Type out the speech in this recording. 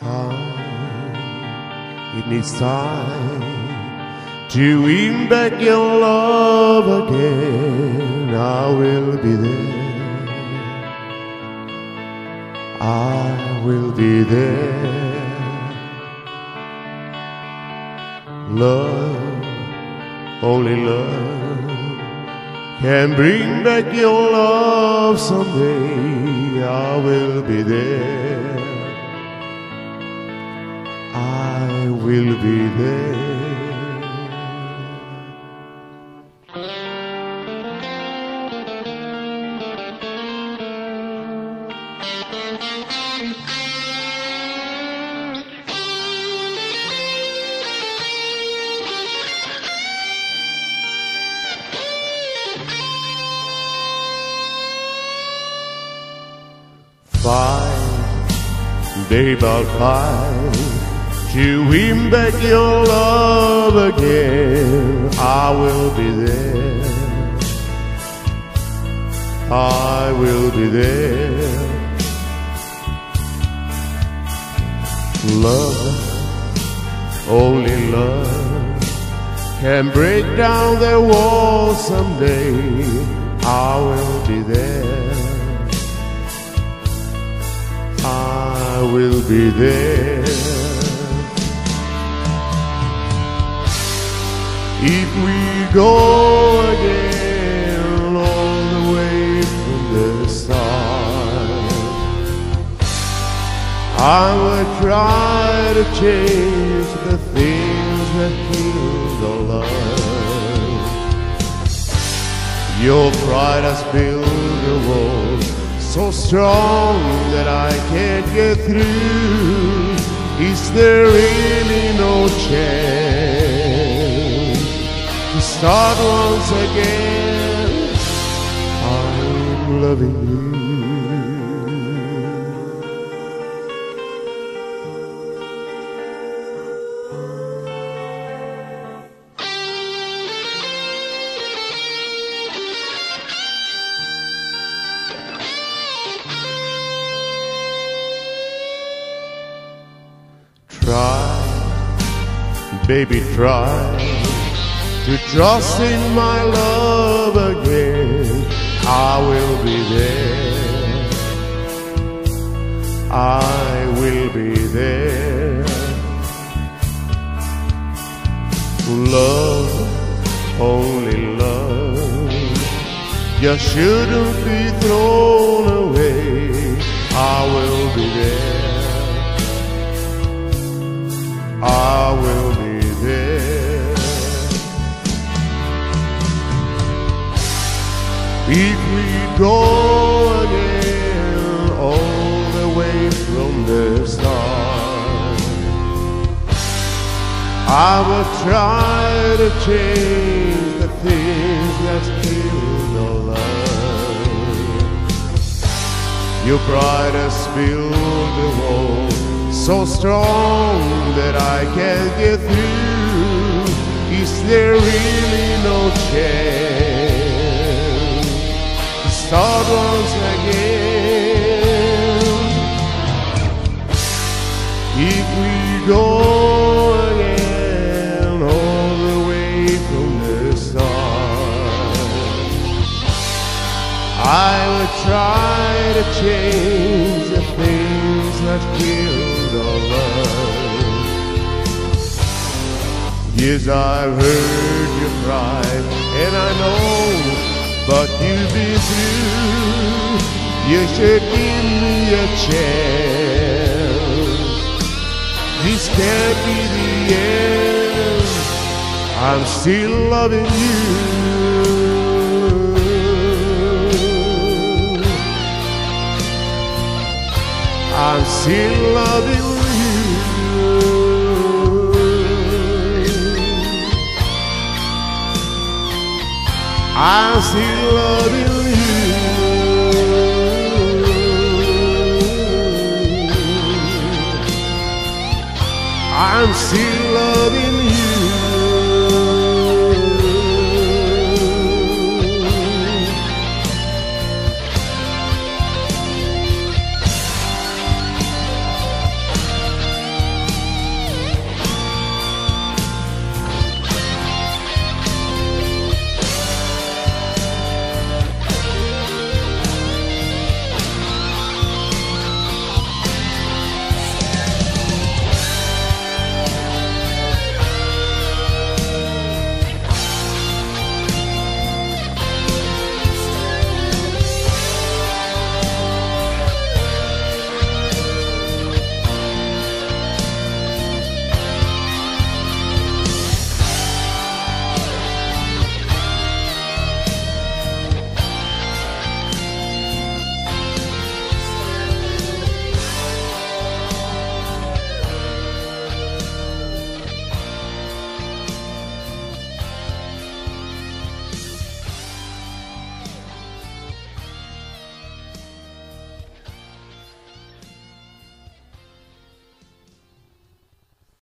time. It needs time to win back your love again. I will be there. I will be there. Love, only love can bring back your love someday. I will be there. I will be there. Five, day about five, to win back your love again. I will be there. I will be there. Love, only love, can break down the walls someday. I will be there. I will be there. If we go again all the way from the start, I will try to change the things that kill the love. Your pride has built a wall so strong that I can't get through. Is there really no chance start once again? I'm loving you. Try, baby, try to trust in my love again. I will be there. I will be there. Love, only love, just shouldn't be thrown away. I will be there. I will try to change the things that kill the love. Your pride has built the wall so strong that I can't get through. Is there really change the things that kill the love. Yes, I've heard you cry, and I know, but you've been through. You should give me a chance. This can't be the end. I'm still loving you. I'm still loving you. I'm still loving you. I'm still loving.